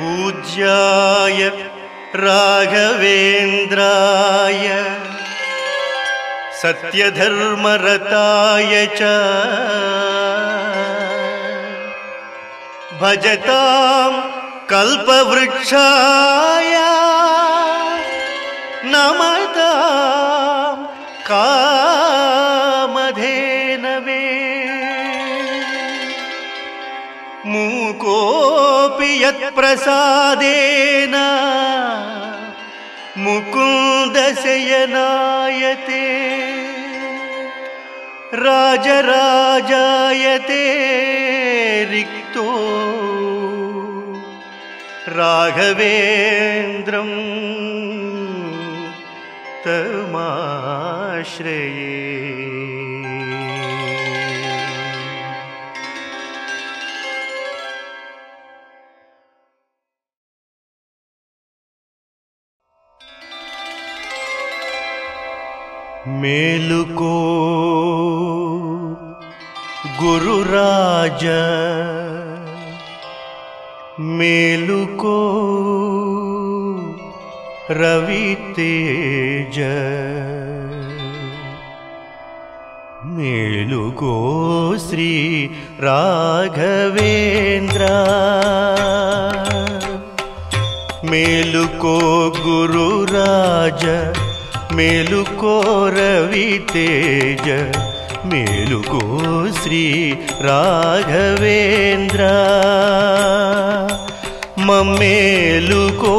पूज्याय राघवेन्द्राय। सत्यधर्मरताय च। भजतां कल्पवृक्षाय। नमतां कामधेनवे यत्प्रसादेन। मुकुन्दशयनायते। राजराजायते रिक्तो। राघवेन्द्रं तमाश्रये मेलुको गुरुराज मेलुको को रविज मेलुगो श्री राघवेन्द्र। मेलुको गुरुराज మేలుకో రవితేజ మేలుకో శ్రీ రాఘవేంద్ర. మమ్మేలుకో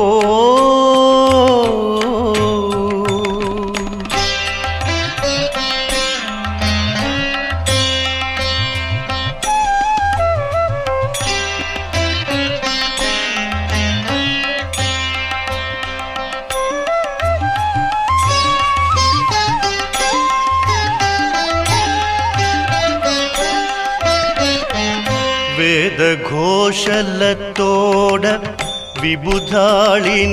కౌశలతోడ విబుధాళి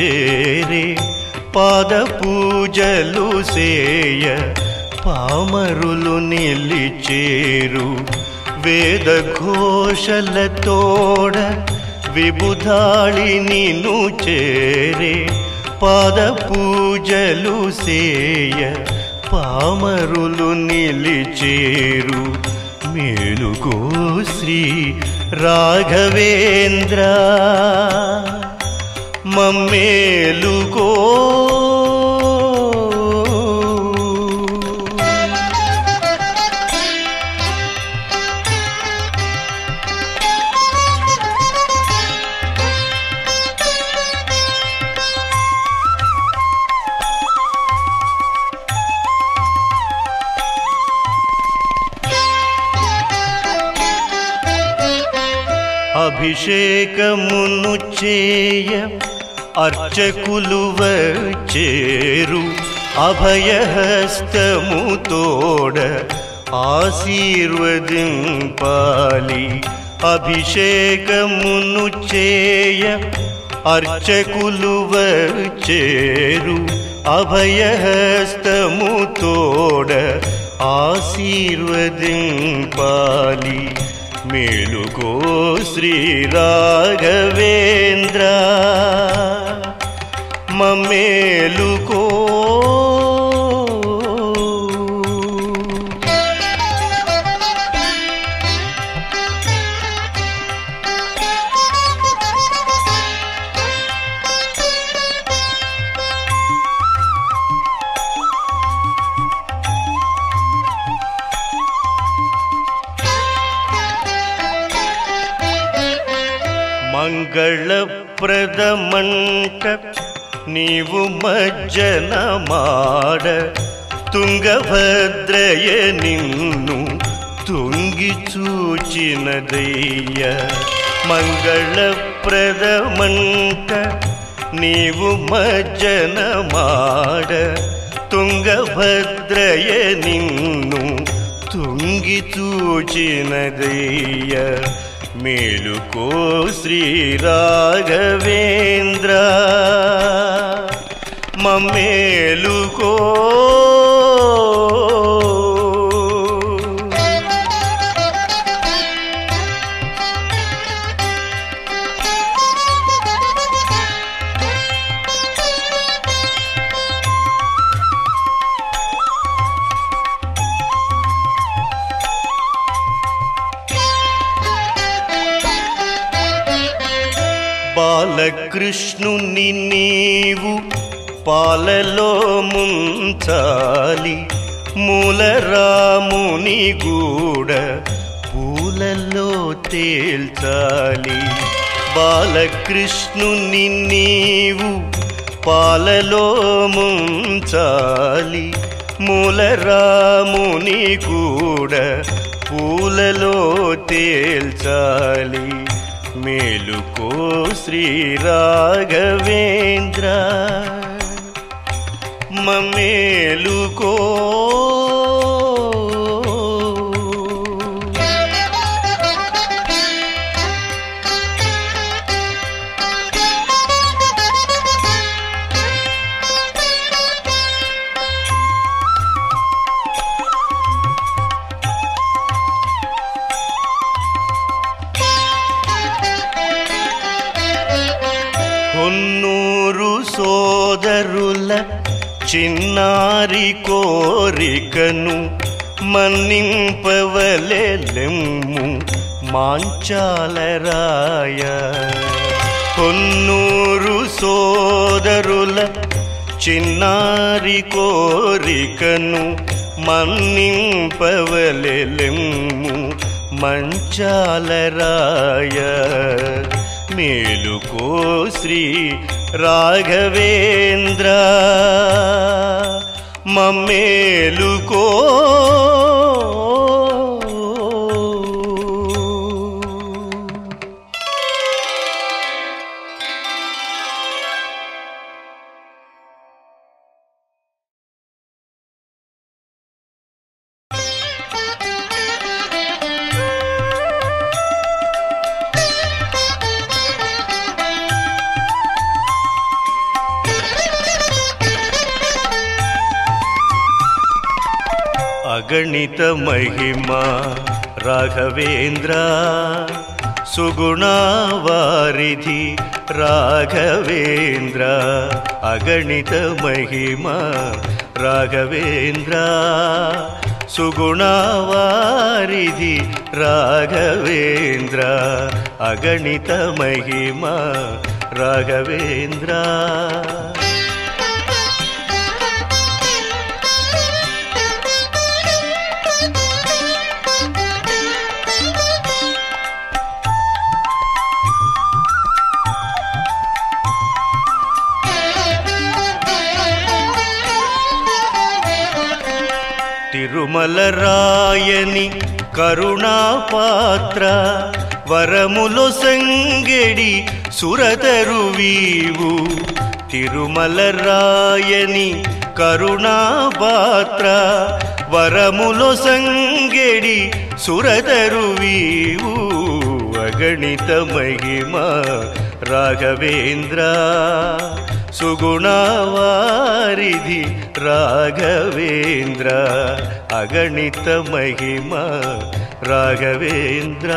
చేరే. పాద పూజలు సేయ పామరులు నిలిచేరు. వేదఘోషలతోడ విబుధాళి నిను చేరే. పాద పూజలు సేయ పామరులు నిలిచేరు. మేలుకో శ్రీ రాఘవేంద్ర మమ్మేలుకో అభిషేకమును చేయ అర్చకులు వచ్చేరు అభయహస్తము తోడ ఆశీర్వదింపాలి అభిషేకమును చేయ అర్చకులు వచ్చేరు అభయహస్తము తోడ ఆశీర్వదింపాలి మేలుకో శ్రీ రాఘవేంద్ర మమ్మేలుకో నీవు మజ్జన మాడ తుంగభద్రయ నిన్ను తుంగి చూచినదయ్య మంగళప్రదమంట నీవు మజ్జన మాడ తుంగభద్రయ నిన్ను తుంగి చూచినదయ్య మేలుకో శ్రీ రాఘవేంద్ర మమ్మేలుకో బాలకృష్ణుని నీవు పాలలో ముంచాలి. మూలరాముని గూడ పూలలో తేల్చాలి. బాలకృష్ణుని నీవు పాలలో ముంచాలి. మూలరాముని గూడ పూలలో తేల్చాలి. మేలుకో శ్రీ రాఘవేంద్ర. మేలుకో. నారి కోరికను మన్నింపవలెలెమ్ము మాంచాలరాయ. కొన్నూరు సోదరుల చిన్నారి కోరికను మన్నింపవలెలెమ్ము మంచాలరాయ. మేలుకో శ్రీ రాఘవేంద్ర. మమ్మేలుకో అగణిత మహిమా రాఘవేంద్ర సుగుణవారిధి రాఘవేంద్ర అగణిత మహిమా రాఘవేంద్ర సుగుణవారిధి రాఘవేంద్ర అగణిత మహిమా రాఘవేంద్ర తిరుమల రాయని కరుణాపాత్ర వరములో సంగెడి సురతరువీవు తిరుమల రాయని కరుణాపాత్ర వరములో సంగెడి సురతరువీవు అగణిత మహిమ రాఘవేంద్ర సుగుణవారిధి రాఘవేంద్ర అగణిత మహిమ రాఘవేంద్ర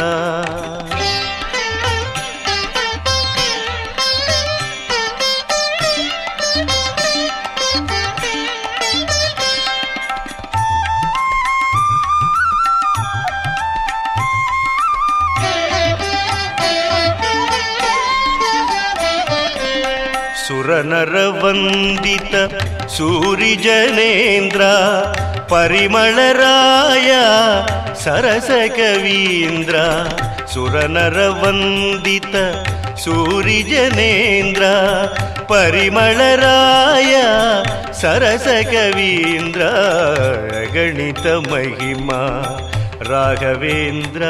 ಸುರನರವಂದಿತ ಸೂರಿಜನೇಂದ್ರ ಪರಿಮಳರಾಯ ಸರಸ ಕವೀಂದ್ರ ಸುರನರವಂದಿತ ಸೂರಿಜನೇಂದ್ರ ಪರಿಮಳರಾಯ ಸರಸ ಕವೀಂದ್ರ ಗಣಿತ ಮಹಿಮಾ ರಾಘವೇಂದ್ರ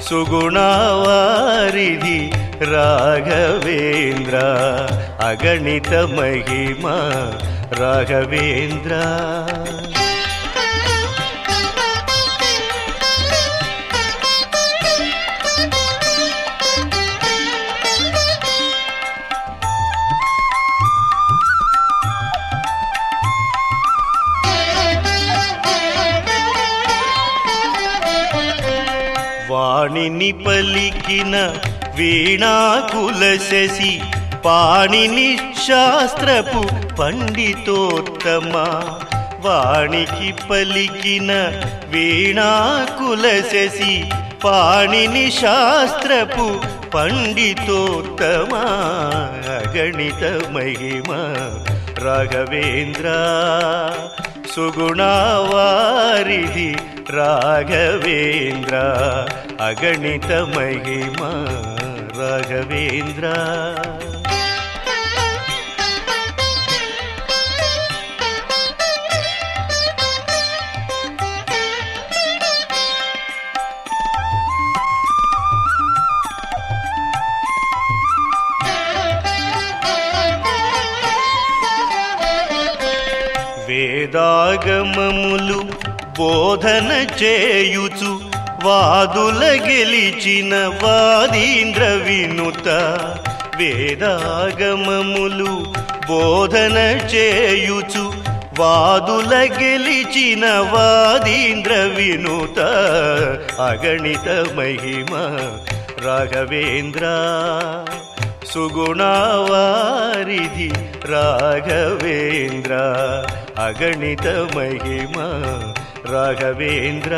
ಸುಗುಣವಾರಿಧಿ ರಾಘವೇಂದ್ರ ಅಗಣಿತ ಮಹಿಮಾ ರಾಘವೇಂದ್ರ. పాణిని పలికిన వీణాకుల శశి పాణిని శాస్త్రపు పండితోత్తమ. వాణికి పలికిన వీణాకుల శశి పాణిని శాస్త్రపు పండితోత్తమ. అగణిత మహిమ రాఘవేంద్ర. సుగుణవారిధి రాఘవేంద్ర అగణిత మహిమ రాఘవేంద్ర చేయుచు వాదుల గెలిచిన వాదీంద్ర వినుత. వేదాగమములు బోధన చేయుచు వాదుల గెలిచిన వాదీంద్ర వినుత. అగణిత మహిమ రాఘవేంద్ర సుగుణవారిధి రాఘవేంద్ర. అగణిత మహిమ రాఘవేంద్ర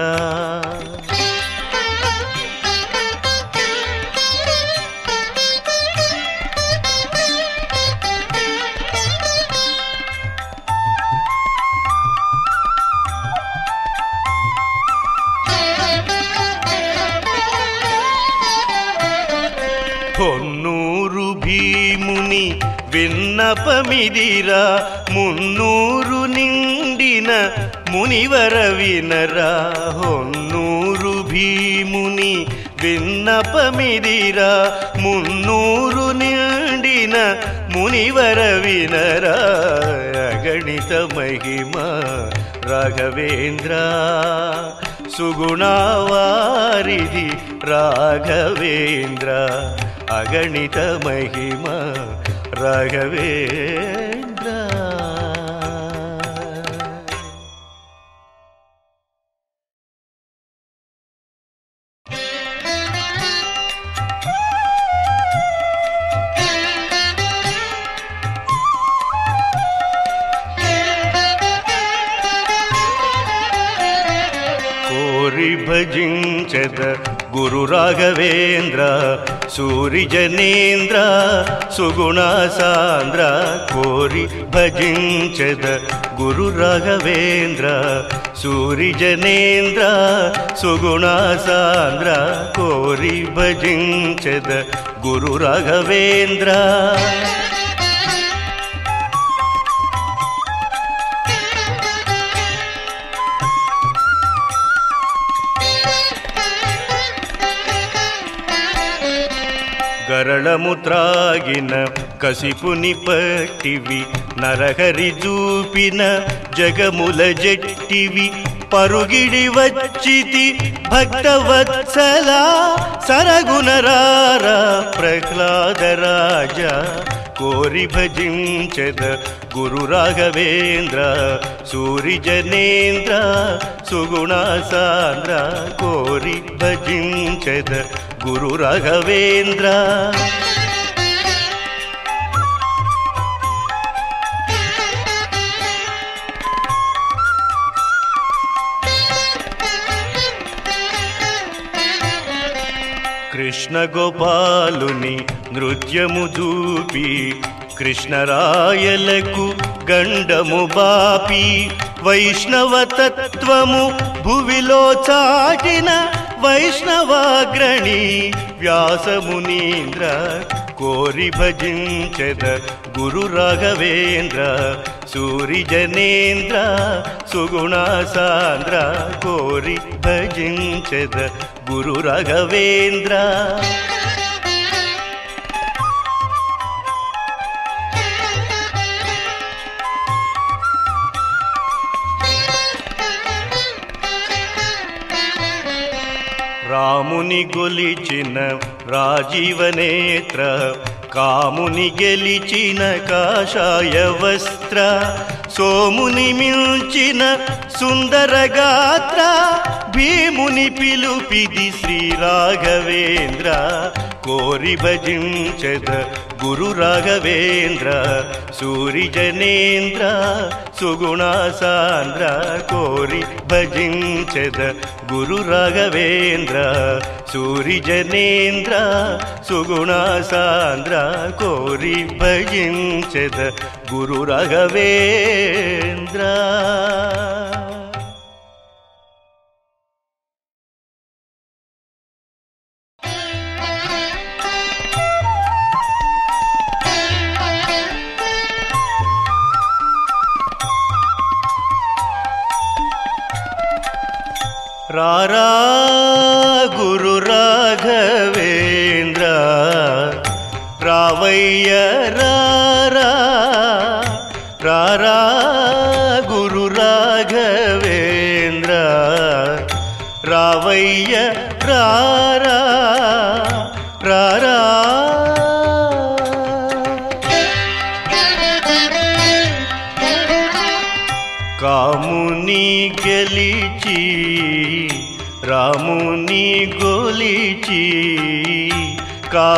పొన్నూరు భీముని విన్నపమిదిరా మున్నూరు నిండిన మునివర వినరా హొన్నూరు భీముని విన్నపమిదిరా మున్నూరు నిండిన మునివర వినరా అగణిత మహిమ రాఘవేంద్ర సుగుణవారిధి రాఘవేంద్ర అగణిత మహిమ రాఘవేంద్ర भजिञ्चद् गुरुराघवेन्द्र सूरिजनेन्द्र सुगुणासान्द्र कोरि भजिञ्चद गुरुराघवेन्द्र सूरिजनेन्द्र सुगुणासान्द्र कोरि भजिञ्चद् गुरुराघवेन्द्र। కరళము త్రాగిన కసిపుని పట్టివి నరహరి చూపిన జగముల జట్టివి పరుగిడి వచ్చితి భక్తవత్సల సరగుణరార ప్రహ్లాద రాజా కోరి భజించద గురు రాఘవేంద్ర సూరి జనేంద్ర సుగుణ సాంద్ర కోరి భజించద గురు రాఘవేంద్ర. కృష్ణ గోపాలుని నృత్యము చూపి కృష్ణరాయలకు గండము బాపి వైష్ణవ తత్వము భువిలో చాటిన वैष्णवाग्रणी व्यासमुनीन्द्र कोरि भजिञ्चद गुरुराघवेन्द्र सूरिजनेन्द्र सुगुणासान्द्र कोरि भजिञ्चद गुरुराघवेन्द्र। భజించద రాముని గొలిచిన రాజీవనేత్ర కాముని గెలిచిన కాషాయ వస్త్ర సోముని మిల్చిన సుందర గాత్ర భీముని పిలుపిది శ్రీ రాఘవేంద్ర కోరి భజించద గురు రాఘవేంద్ర సూరిజనేంద్ర సుగుణ సాంద్ర కోరి భజించద గురు రాఘవేంద్ర సూరిజనేంద్ర సుగుణ సాంద్ర కోరి భజించద గురు రాఘవేంద్ర రారా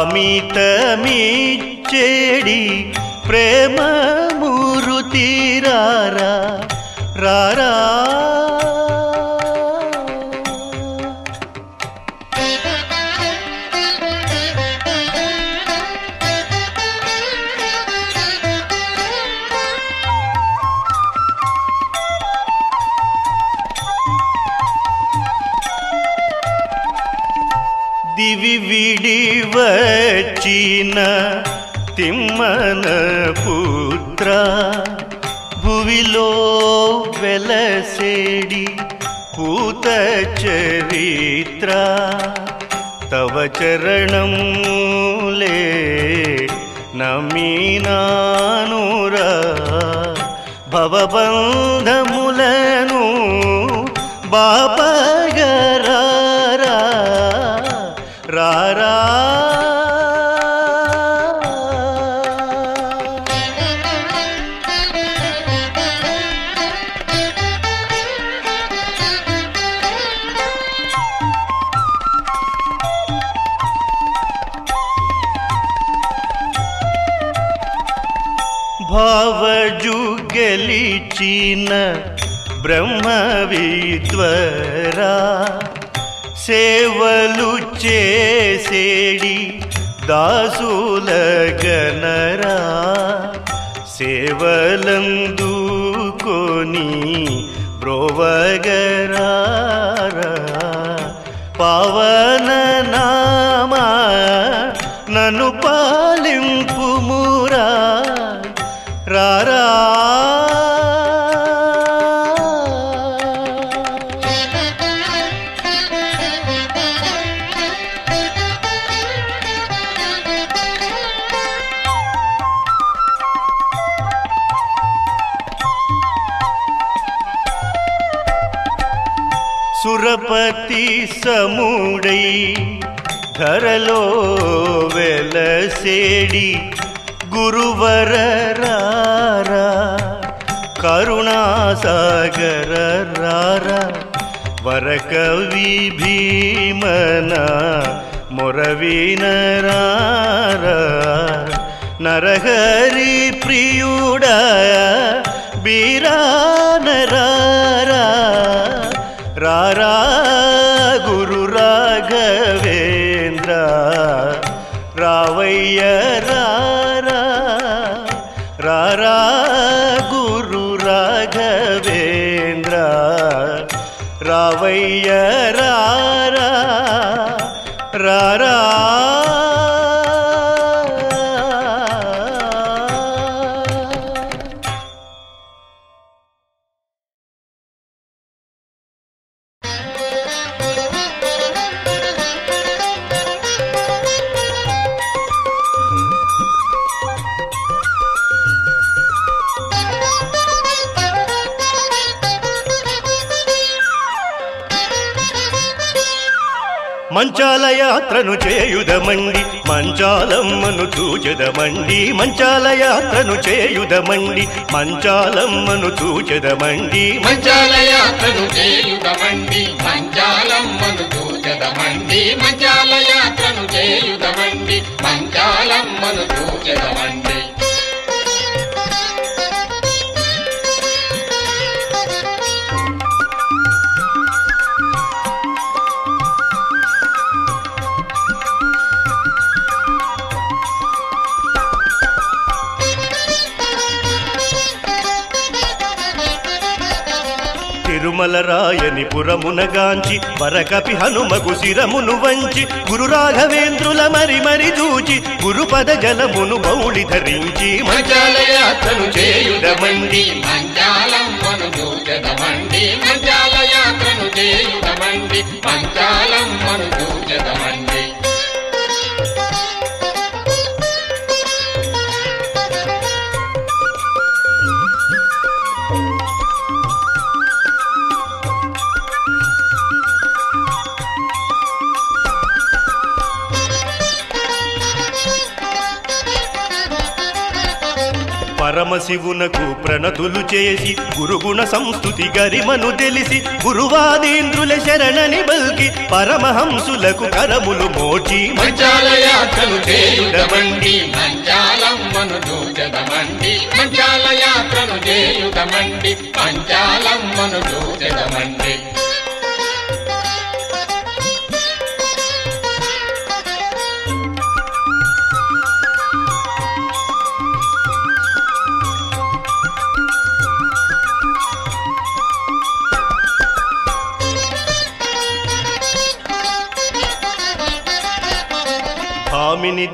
కామితమిచ్చేడి ప్రేమ మురుతిరారా రారా వచ్చిన తిమ్మన పుత్ర భువిలో వెలసేడి పూత చరిత్ర. తవ చరణములే నమీనానురా భవబంధములను బాపగరారా భావజుగలిచిన బ్రహ్మ విద్వరా సేవలు చేసేడి దాసుల గనరా సేవలందుకొని బ్రోవగరారా పవన ధరలో వెలసేడి గురువర రారా కరుణాసాగర రారా వరకవి భీమన మొరవినరారా నరహరి ప్రియుడా మంచాల యాత్రను చేయుదమండి. మంచాలమ్మను చూచెదమండి. మంచాల యాత్రను చేయుదమండి. మంచాలమ్మను చూచెదమండి. మంచాల యాత్రను చేయుదమండి. మంచాలమ్మను చూచదమండి. మంచాల యాత్రను చేయ పురమునగాంచి వరకపి హనుమగు శిరమును వంచి గురు రాఘవేంద్రుల మరి మరి చూచి గురుపద జలమును బౌళి ధరించి మంచాల యాత్రను చేయుదమండి. మంచాలం మను చూచెదమండి మంచాల యాత్రను చేయుదమండి మంచాలం మను చూచెదమండి పరమశివునకు ప్రణతులు చేసి గురుగుణ సంస్థుతి గరిమను తెలిసి గురువాదేంద్రుల శరణని బల్కి పరమహంసులకు కరములు మోచి మంచాల యాత్రను చేయుదమండి మంచాలం మను చూచెదమండి మంచాల యాత్రను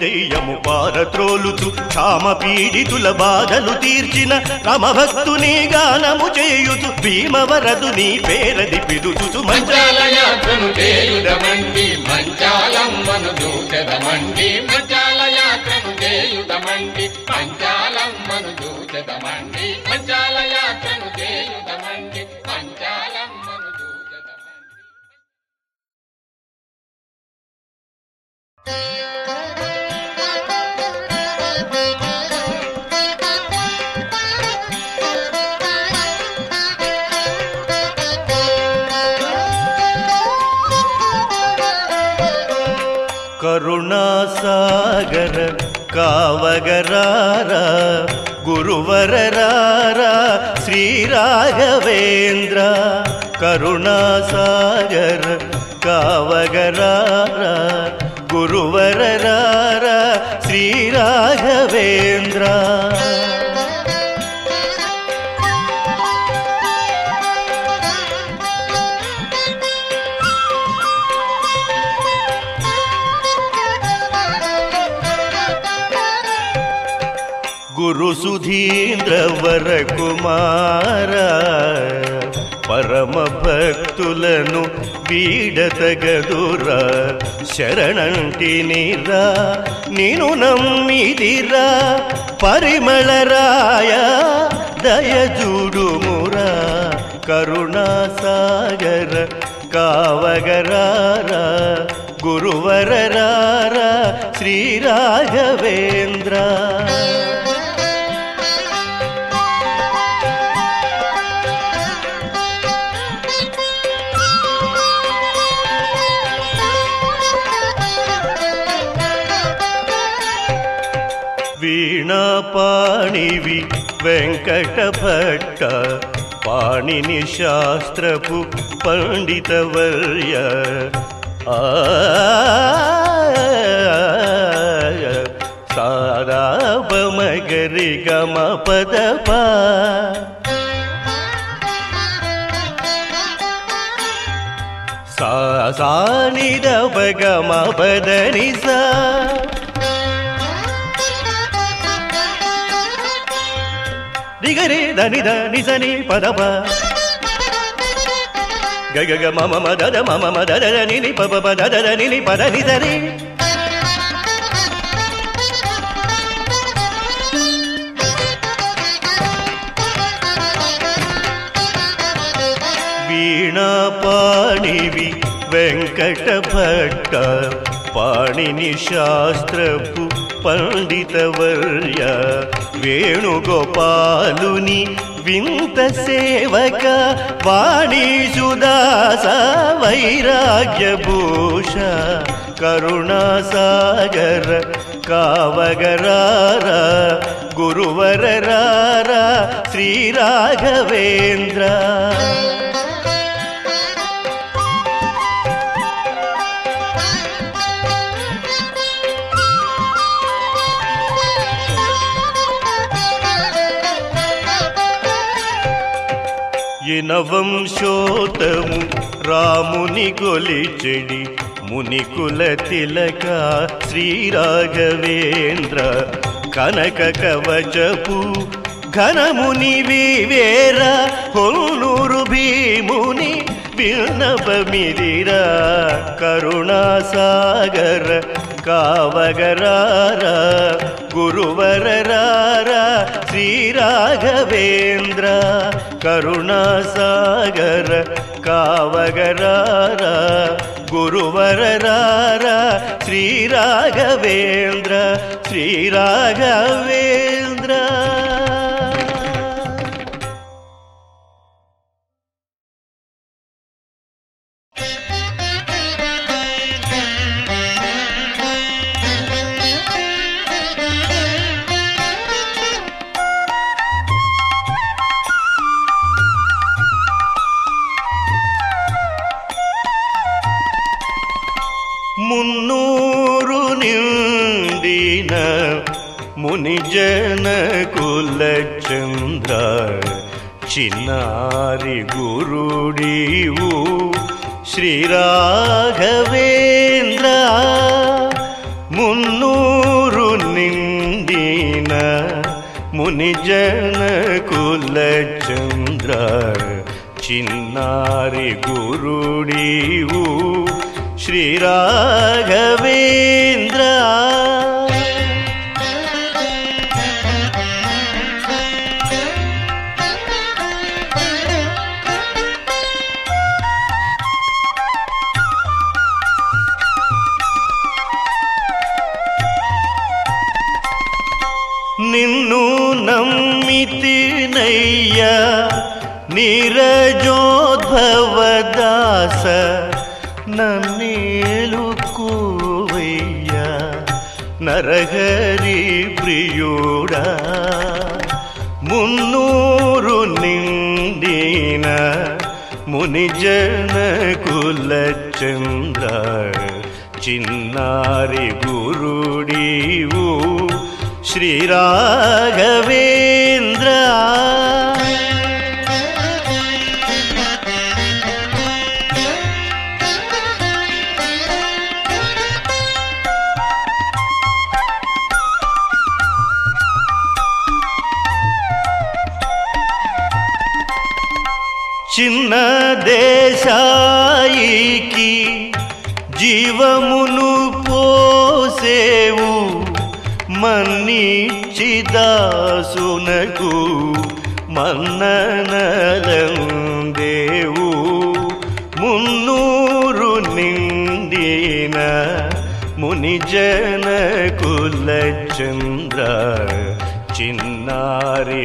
దెయ్యము పారత్రోలుతూ క్షామ పీడితుల బాధలు తీర్చిన రమభక్తుని గానము చేయుచు భీమవరదుని పేరది పిలుచుచు మంచాల యాత్రను చేయుదమండి మంచాలమ్మను దూచదమండి చూచెదమండి మంచాల యాత్రను చేయుదమండి మంచాలమ్మను దూచదమండి. కరుణాసాగర కావగరార గురువరరార శ్రీ రాఘవేంద్ర కరుణాసాగర కావగరార గురువరరార శ్రీ కుమార పరమ భక్తులను వీడతగదురా. శరణంటినిరా నేను నమ్మిదిరా. పరిమళరాయ దయజూడుమురా కరుణాసాగర కావగరారా గురువరరార శ్రీరాఘవేంద్ర రాఘవేంద్ర వీణాపాణివి వెంకట భట్ట పాణిని శాస్త్రపు పండితవర్య ఆ సారాపమగరి గమ పదపా సా సానిద బగమ పదని సా దిగరే దనిద దని సని పదప గగ మమ మదద మమ మదద నిని పప పదద నిని పద నిదరే వీణాపాణివి వెంకట భట్ట పాణిని శాస్త్రపు పండితవర్య. వేణుగోపాలుని వింత సేవక వాణీసుదాస వైరాగ్యభూష కరుణాసాగర కావగరారా గురువరరారా శ్రీ రాఘవేంద్ర ఇనవంశోతము రాముని గొలిచెడి మునికుల తిలక శ్రీరాఘవేంద్ర కనక కవచపు ఘనముని వివేర హొన్నూరు భీముని విన్నపమిదిరా కరుణాసాగర కావగరారా గురువరరారా శ్రీ రాఘవేంద్ర కరుణాసాగర కావగరారా గురువరరారా శ్రీ మునిజన కుల చంద్ర చిన్నారి గురుడీవు శ్రీ రాఘవేంద్ర మున్నూరు నిండిన మునిజన నీరజోద్భవదాస నన్నేలుకోవయ్యా నరహరి ప్రియుడా. మున్నూరు నిండిన మునిజన కులచంద్ర చిన్నారి గురుడీవు శ్రీరాఘవే చిన్న దేశాయికి జీవమును పోసేవు మన్నిచిదాసునకు మన్ననలందేవు మున్నూరు నిండిన మునిజన కులచంద్ర చంద్ర చిన్నారి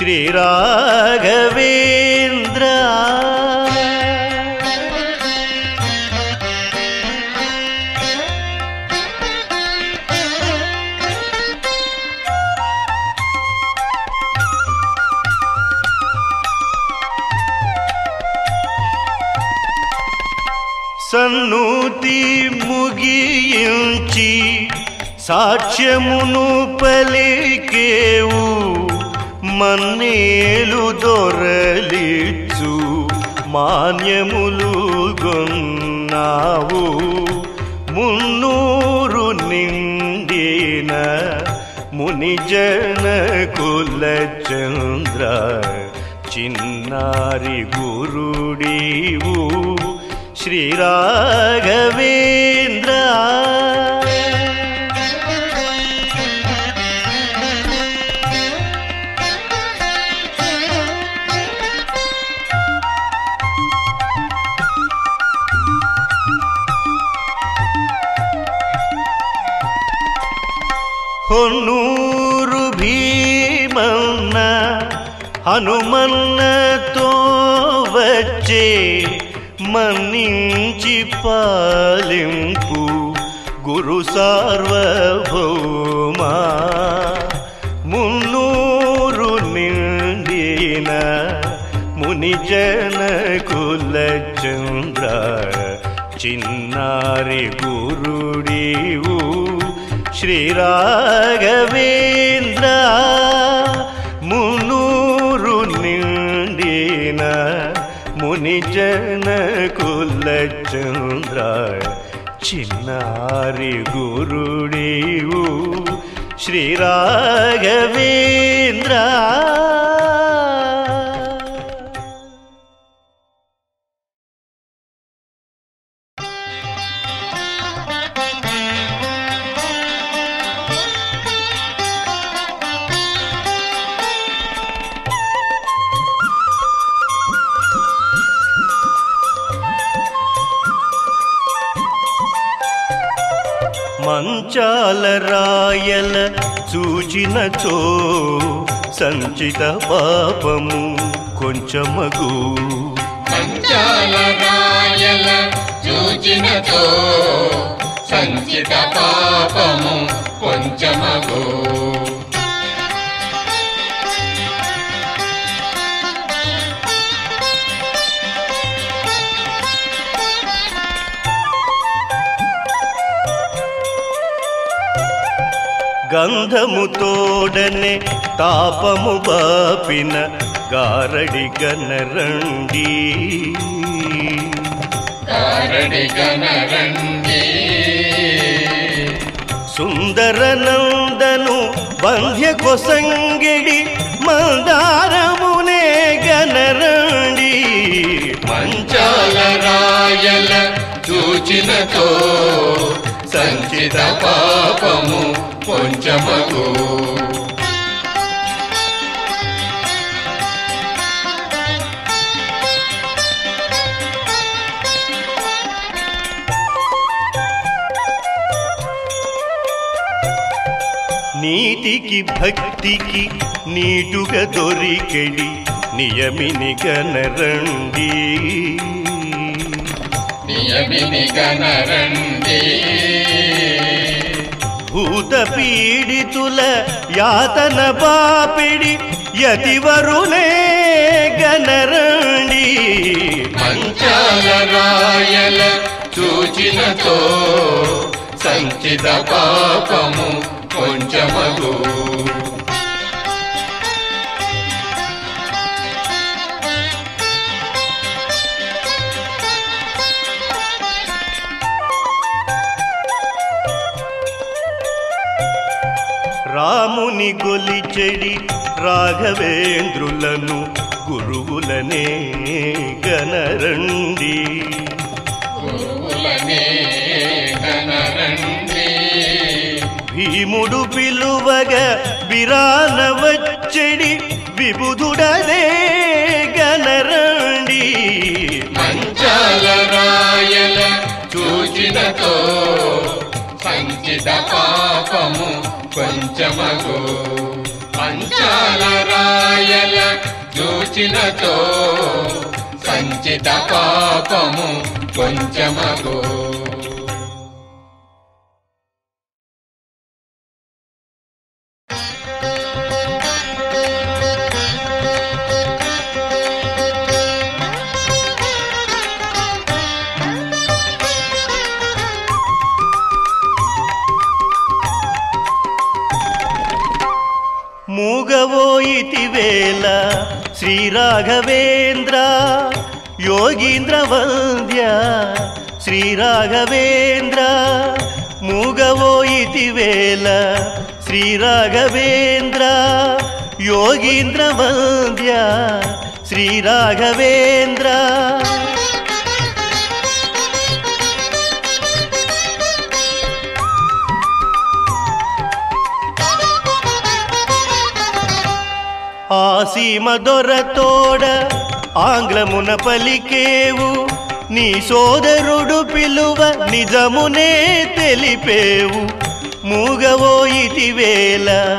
శ్రీరాఘవేంద్ర. సన్నూతి ముగించి సాక్ష్యమును పలికేవు. మన్నేలు దొరలిచ్చు మాన్యములు గొన్నావు. మున్నూరు నిండిన మునిజన కుల చంద్ర చిన్నారి గురుడీవు. శ్రీరాఘవే ಹೊನ್ನೂರು ಭೀಮನ್ನ హనుమన్నతో వచ్చే మన్నించి పాలింపు గురు సార్వభౌమా మున్నూరు నిండిన ముని జన కుల చంద్ర చిన్నారి గురుడివు శ్రీరాఘవేంద్ర మునూరు నిండిన ముని జన కుల చంద్ర చిన్నారి గురుడివు రాయల చూచినచో సంచిత పాపము కొంచెమగు. రాయల చూచినతో సంచిత పాపము కొంచెమగు. గంధము తోడనే తాపము బాపిన గారడి గనరండి కారడి గనరండి సుందర నందను బంధ్య కొసంగిడి మందారమునే గనరండి పంచాల రాయల చూచినతో సంచిత పాపము కొంచెమగు నీతికి భక్తికి నీటుగా దొరికెడి నియమిని గనరండి నియమిని గనరండి భూత పీడితుల యాతన పాపిడి యతివరులే గనరండి. పంచాల రాయల చూచినతో సంచిత పాపము కొంచెమగు. రాముని గొలిచెడి రాఘవేంద్రులను గురువులనే గనరండి. భీముడు పిలువగా బిరాన వచ్చెడి విబుధుడనే గనరండి. మంచాల రాయల చూచినతో సంచిత పాపము కొంచెమగు పంచాల రాయల చూచినతో సంచిత పాపము కొంచెమగు. మూగవోయితి వేళ శ్రీరాఘవేంద్ర యోగీంద్ర వంద్య శ్రీరాఘవేంద్ర మూగవోయితి వేళ శ్రీరాఘవేంద్ర యోగీంద్ర వంద్య శ్రీరాఘవేంద్ర ఆసీమ దొరతోడ ఆంగ్లమున పలికేవు నీ సోదరుడు పిలువ నిజమునే తెలిపేవు. మూగవోయితి వేళ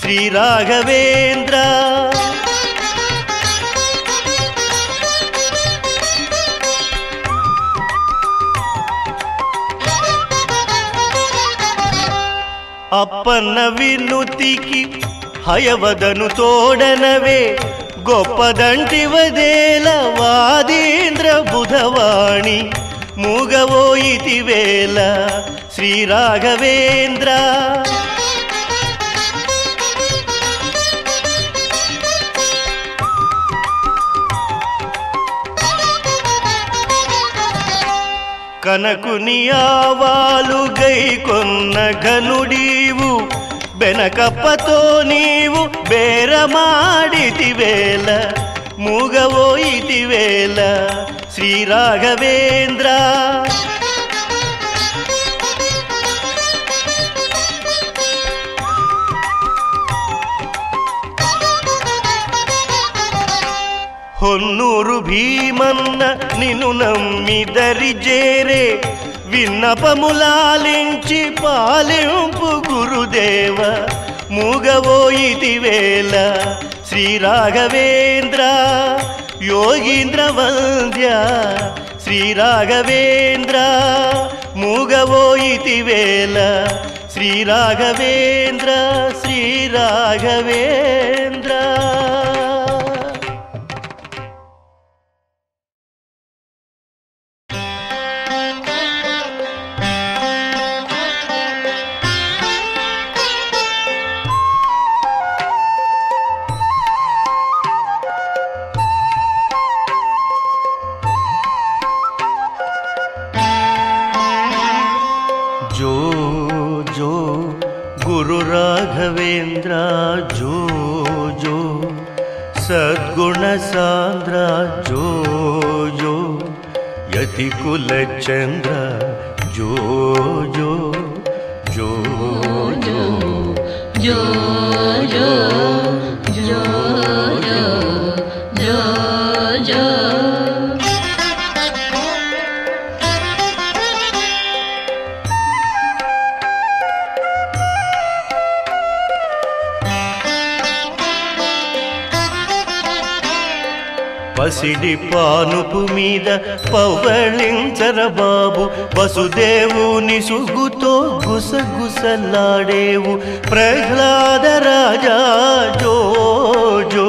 శ్రీరాఘవేంద్ర. అప్పన్న వినుతికి ಹಯವದನು ತೋಡನವೇ ಗೊಪ್ಪದಂಟಿವದೇಲ ವಾದೀಂದ್ರ ಬುಧವಾಣಿ ಮೂಗವೋಯಿತಿವೇಲ ಶ್ರೀರಾಘವೇಂದ್ರ కనకుని ఆవాలు గై కొన్న ఘనుడీవు ಬೆನಕಪ್ಪತೋ ನೀವು ಬೇರ ಮಾಡಿದಿವೇಲ ಮೂಗವೋಯಿದಿವೇಲ ಶ್ರೀ ರಾಘವೇಂದ್ರ. ಹೊನ್ನೂರು ಭೀಮನ್ನ ನೀನು ನಮ್ಮಿದರಿ ಜೇರೆ విన్నపములాలించి పాలింపు గురుదేవ మూగవోయితి వేళ శ్రీ రాఘవేంద్ర యోగీంద్ర వంద్య శ్రీ రాఘవేంద్ర మూగవోయితి వేళ శ్రీ రాఘవేంద్ర శ్రీ రాఘవేంద్ర सान्द्र जो यो यतिकुलचन्द्र जो यो जो जो जो जो పసిడి పానుపు మీద పవళించర బాబు. వసుదేవుని సుగుతో గుసగుసలాడేవు. ప్రహ్లాద రాజా జో జో.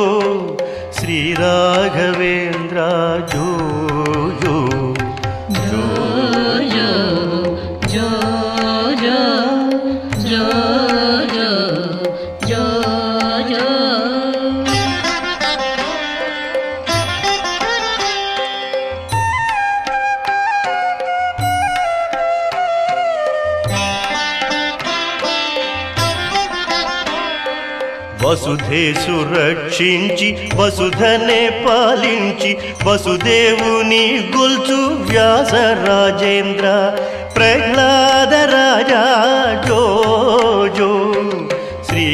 శ్రీ రాఘవేంద్ర జో జో వసుధేసు రక్షించి వసుధనే పాలించి వసుదేవుని గొల్చు వ్యాస రాజేంద్ర ప్రహ్లాద రాజా జో జో శ్రీ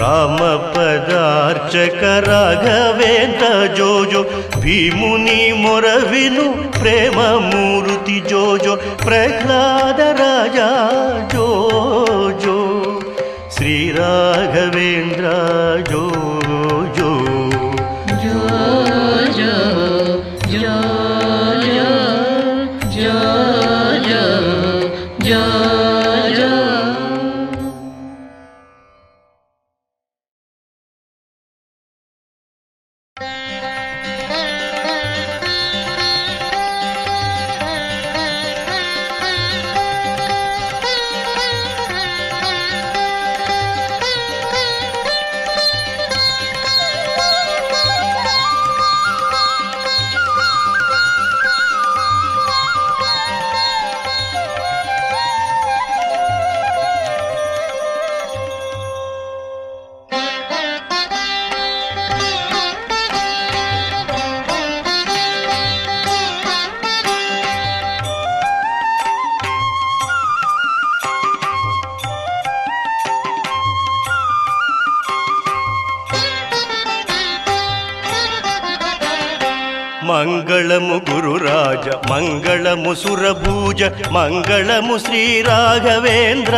రామ పదార్చక రాఘవేంద్ర జోజో భీముని మొరవిను ప్రేమ మూర్తి జోజో ప్రహ్లాద రాజా జోజో శ్రీ రాఘవేంద్ర జో మంగళము గురురాజ మంగళము సురభూజ మంగళము శ్రీ రాఘవేంద్ర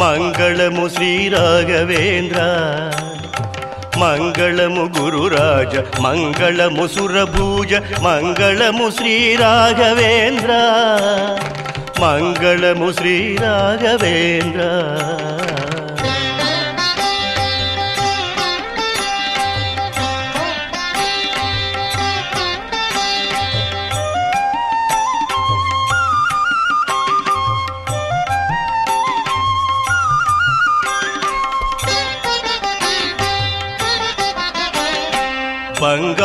మంగళము శ్రీ రాఘవేంద్ర మంగళము గురురాజ మంగళము సురభూజ మంగళము శ్రీ రాఘవేంద్ర మంగళము శ్రీ రాఘవేంద్ర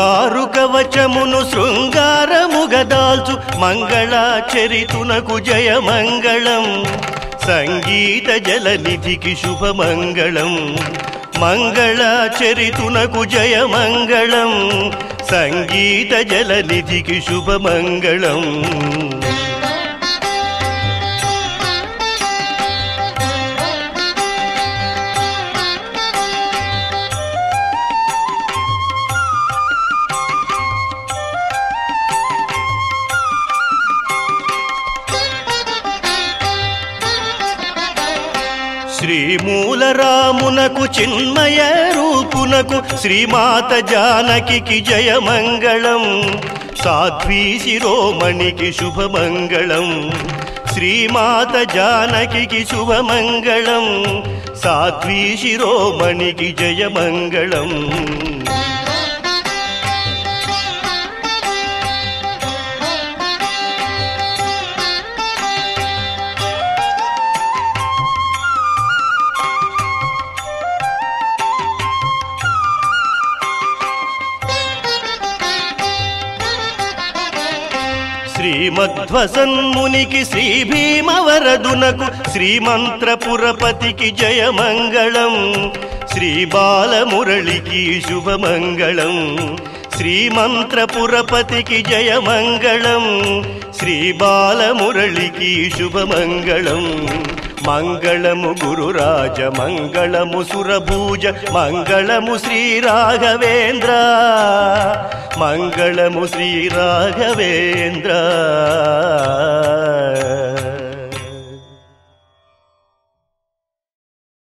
బంగారు కవచమును శృంగారముగదాల్చు మంగళాచరితునకు జయమంగళం. సంగీత జలనిధికి శుభమంగళం. మంగళాచరితునకు జయమంగళం. సంగీత జలనిధికి శుభమంగళం. శ్రీమూలరామునకు చిన్మయ రూపునకు శ్రీమాత జానకి జయమంగళం. సాధ్వీ శిరోమణికి శుభమంగళం. శ్రీమాత జానకి శుభమంగళం. సాధ్వీ శిరోమణికి జయమంగళం. మంగళం శ్రీమధ్వసన్మునికి శ్రీ భీమవరదునకు శ్రీమంత్రపురపతికి జయమంగళం. శ్రీ బాలమురళికి శుభమంగళం. శ్రీమంత్రపురపతికి జయమంగళం. శ్రీ బాలమురళికి శుభమంగళం. మంగళము గురురాజ మంగళము సురభూజ మంగళము శ్రీ రాఘవేంద్ర మంగళము శ్రీ రాఘవేంద్ర